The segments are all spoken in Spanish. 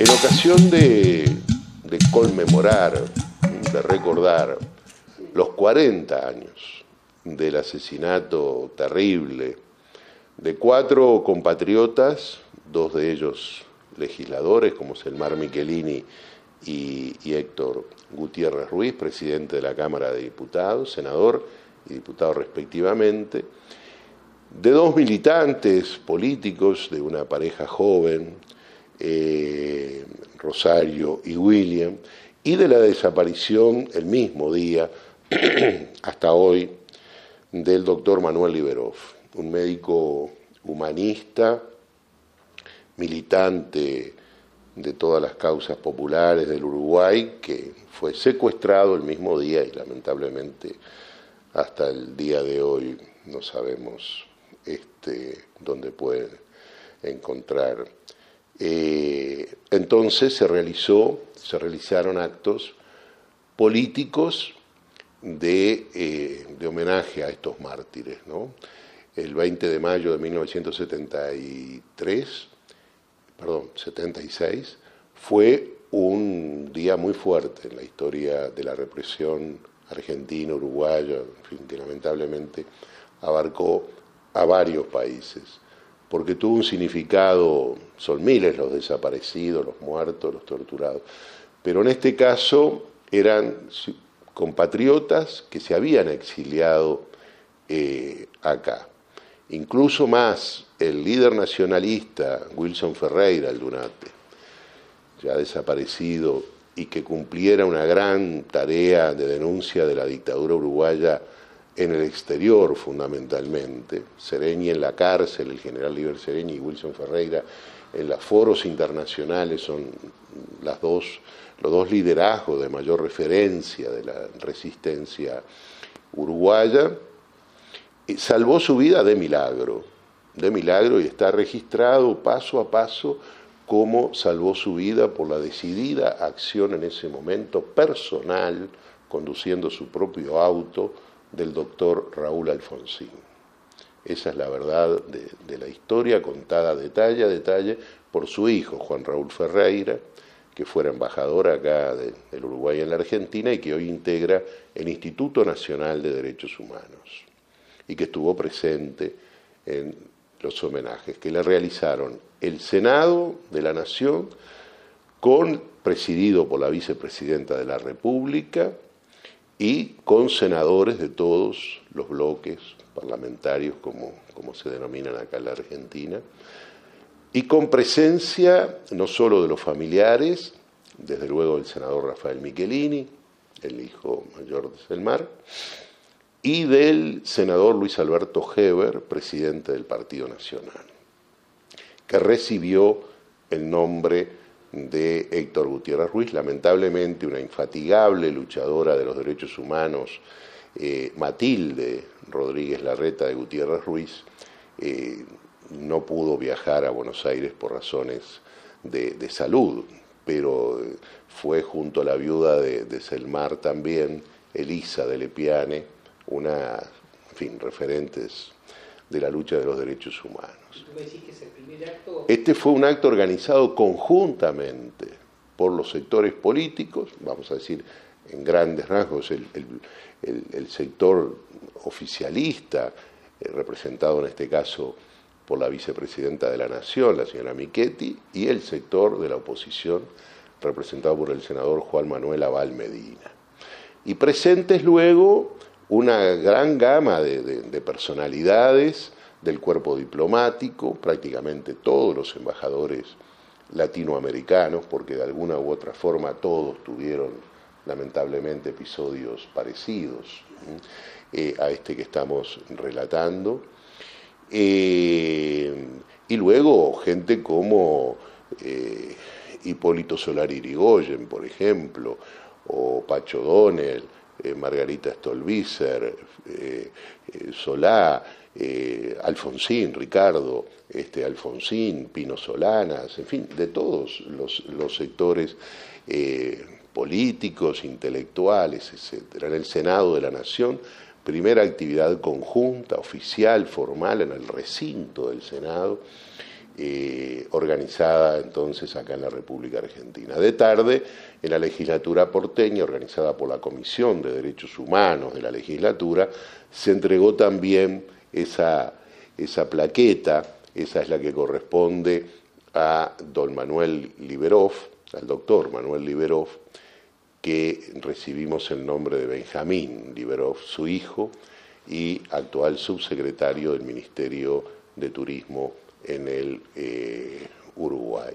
En ocasión de, conmemorar, de recordar los 40 años del asesinato terrible de cuatro compatriotas, dos de ellos legisladores, como Selmar Michelini y, y Héctor Gutiérrez Ruiz, presidente de la Cámara de Diputados, senador y diputado respectivamente, de dos militantes políticos de una pareja joven, eh, Rosario y William, y de la desaparición el mismo día, hasta hoy, del doctor Manuel Liberov, un médico humanista, militante de todas las causas populares del Uruguay, que fue secuestrado el mismo día y lamentablemente hasta el día de hoy no sabemos este, dónde puede encontrar. Eh, entonces se realizó, se realizaron actos políticos de, eh, de homenaje a estos mártires. ¿no? El 20 de mayo de 1973, perdón, 76, fue un día muy fuerte en la historia de la represión argentina, uruguaya, en fin, que lamentablemente abarcó a varios países, porque tuvo un significado, son miles los desaparecidos, los muertos, los torturados, pero en este caso eran compatriotas que se habían exiliado eh, acá. Incluso más el líder nacionalista Wilson Ferreira, el Dunate, ya desaparecido y que cumpliera una gran tarea de denuncia de la dictadura uruguaya en el exterior fundamentalmente, Sereñi en la cárcel, el general Liber Sereñi y Wilson Ferreira en los foros internacionales son los dos liderazgos de mayor referencia de la resistencia uruguaya, salvó su vida de milagro, de milagro y está registrado paso a paso cómo salvó su vida por la decidida acción en ese momento personal, conduciendo su propio auto, del doctor Raúl Alfonsín. Esa es la verdad de, la historia contada detalle a detalle por su hijo, Juan Raúl Ferreira, que fuera embajador acá del Uruguay en la Argentina y que hoy integra el Instituto Nacional de Derechos Humanos y que estuvo presente en los homenajes que le realizaron el Senado de la Nación, con, presidido por la vicepresidenta de la República, y con senadores de todos los bloques parlamentarios, como, como se denominan acá en la Argentina, y con presencia no solo de los familiares, desde luego el senador Rafael Michelini, el hijo mayor de Selmar, y del senador Luis Alberto Heber, presidente del Partido Nacional, que recibió el nombre de Héctor Gutiérrez Ruiz, lamentablemente una infatigable luchadora de los derechos humanos, eh, Matilde Rodríguez Larreta de Gutiérrez Ruiz, eh, no pudo viajar a Buenos Aires por razones de, salud, pero eh, fue junto a la viuda de, Selmar también, Elisa de Lepiane, una, en fin, referentes de la lucha de los derechos humanos. Este fue un acto organizado conjuntamente por los sectores políticos, vamos a decir en grandes rasgos el, sector oficialista, eh, representado en este caso por la vicepresidenta de la Nación, la señora Michetti, y el sector de la oposición, representado por el senador Juan Manuel Aval Medina. Y presentes luego una gran gama de personalidades, del cuerpo diplomático, prácticamente todos los embajadores latinoamericanos, porque de alguna u otra forma todos tuvieron lamentablemente episodios parecidos eh, a este que estamos relatando. Eh, y luego gente como eh, Hipólito Solar Irigoyen, por ejemplo, o Pacho Donel, Margarita Stolbizer, Solá, eh, Alfonsín, Ricardo, este, Alfonsín, Pino Solanas, en fin, de todos los, sectores eh, políticos, intelectuales, etc. En el Senado de la Nación, primera actividad conjunta, oficial, formal, en el recinto del Senado, eh, organizada entonces acá en la República Argentina. De tarde, en la legislatura porteña, organizada por la Comisión de Derechos Humanos de la legislatura, se entregó también esa, esa plaqueta, esa es la que corresponde a don Manuel Liberov, al doctor Manuel Liberov, que recibimos el nombre de Benjamín Liberov, su hijo, y actual subsecretario del Ministerio de Turismo en el eh, Uruguay.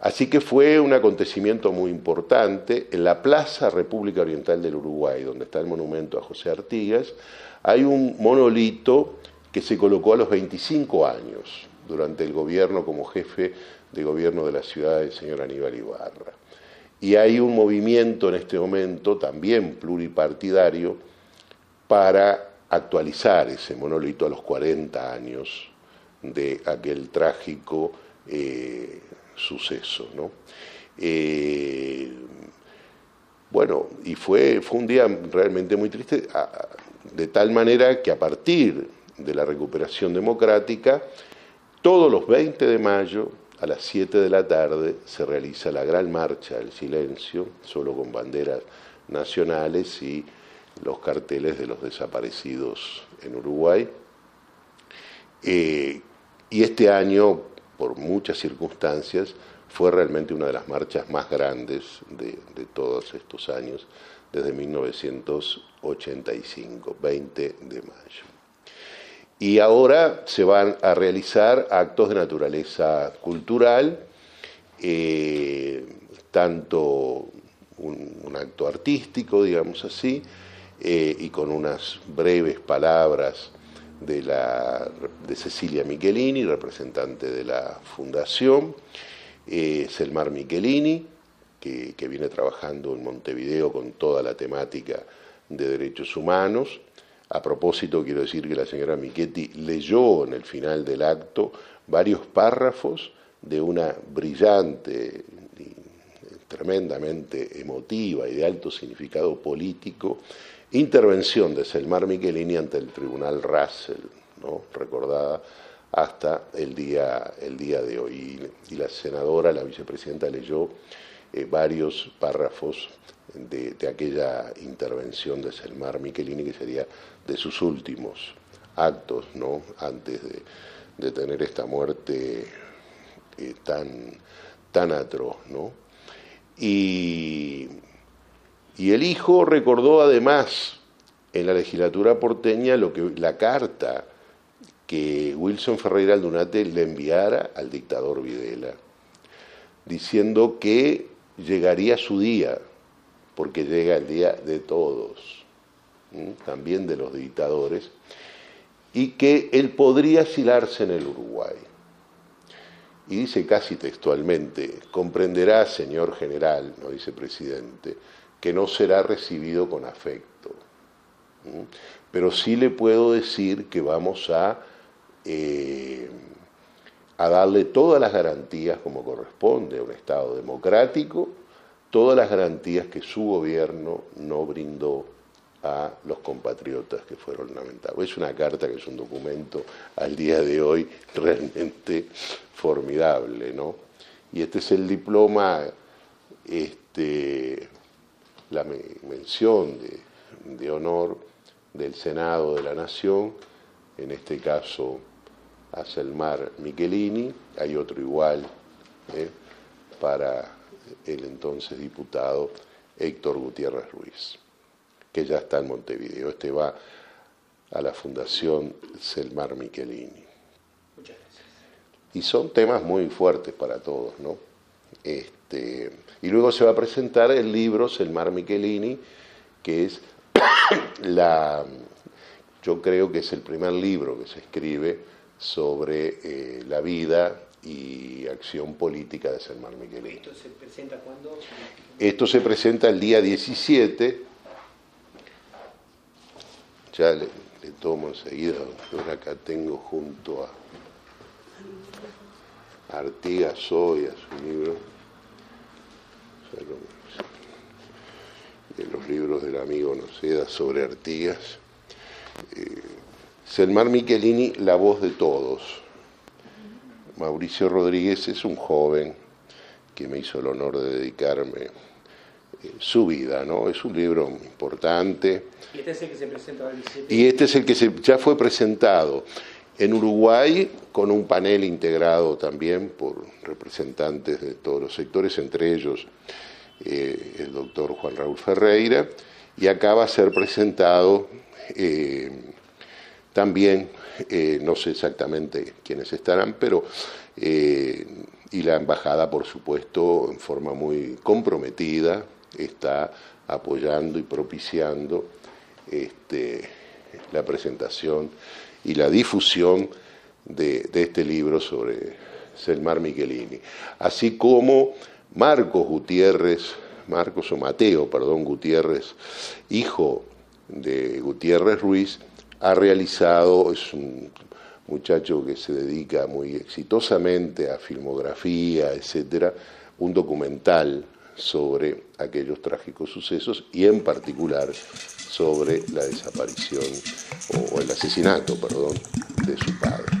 Así que fue un acontecimiento muy importante. En la Plaza República Oriental del Uruguay, donde está el monumento a José Artigas, hay un monolito que se colocó a los 25 años, durante el gobierno como jefe de gobierno de la ciudad del señor Aníbal Ibarra. Y hay un movimiento en este momento, también pluripartidario, para actualizar ese monolito a los 40 años de aquel trágico eh, suceso. ¿no? Eh, bueno, y fue, fue un día realmente muy triste, de tal manera que a partir de la recuperación democrática, todos los 20 de mayo, a las 7 de la tarde, se realiza la gran marcha del silencio, solo con banderas nacionales y los carteles de los desaparecidos en Uruguay. Eh, y este año, por muchas circunstancias, fue realmente una de las marchas más grandes de, todos estos años, desde 1985, 20 de mayo. Y ahora se van a realizar actos de naturaleza cultural, eh, tanto un, acto artístico, digamos así, eh, y con unas breves palabras de, la, de Cecilia Michelini, representante de la Fundación, eh, Selmar Michelini, que, viene trabajando en Montevideo con toda la temática de derechos humanos. A propósito, quiero decir que la señora Michetti leyó en el final del acto varios párrafos de una brillante, tremendamente emotiva y de alto significado político intervención de Selmar Michelini ante el Tribunal Russell, ¿no? recordada hasta el día, de hoy. Y, la senadora, la vicepresidenta, leyó eh, varios párrafos de, aquella intervención de Selmar Michelini, que sería de sus últimos actos, ¿no? antes de, tener esta muerte eh, tan, tan atroz. ¿no? Y y el hijo recordó además en la legislatura porteña lo que la carta que Wilson Ferreira Aldunate le enviara al dictador Videla, diciendo que llegaría su día, porque llega el día de todos, también de los dictadores, y que él podría asilarse en el Uruguay. Y dice casi textualmente, comprenderá, señor general, no dice presidente, que no será recibido con afecto. Pero sí le puedo decir que vamos a, eh, a darle todas las garantías como corresponde a un Estado democrático, todas las garantías que su gobierno no brindó a los compatriotas que fueron lamentados. Es una carta que es un documento al día de hoy realmente formidable, ¿no? Y este es el diploma este, la mención de, honor del Senado de la Nación, en este caso a Selmar Michelini, hay otro igual ¿eh? para el entonces diputado Héctor Gutiérrez Ruiz, que ya está en Montevideo. Este va a la Fundación Selmar Michelini. Muchas gracias. Y son temas muy fuertes para todos, ¿no? Este, y luego se va a presentar el libro Selmar Michelini, que es la, yo creo que es el primer libro que se escribe sobre eh, la vida y acción política de Selmar Michelini. ¿Esto se presenta cuándo? Esto se presenta el día 17. Ya le, tomo enseguida, acá tengo junto a Artigas Soya, su libro de los libros del amigo Noceda sobre Artigas. Eh, Selmar Michelini, La voz de todos. Mauricio Rodríguez es un joven que me hizo el honor de dedicarme eh, su vida, ¿no? Es un libro importante. Y este es el que se presenta el 17. Y este es el que se, ya fue presentado en Uruguay con un panel integrado también por representantes de todos los sectores, entre ellos eh, el doctor Juan Raúl Ferreira, y acá va a ser presentado eh, también, no sé exactamente quiénes estarán, pero y la embajada, por supuesto, en forma muy comprometida, está apoyando y propiciando este, la presentación y la difusión de, este libro sobre Selmar Michelini, así como Marcos Gutiérrez, Marcos o Mateo, perdón, Gutiérrez, hijo de Gutiérrez Ruiz, ha realizado, es un muchacho que se dedica muy exitosamente a filmografía, etcétera, un documental sobre aquellos trágicos sucesos y en particular sobre la desaparición o el asesinato, perdón, de su padre.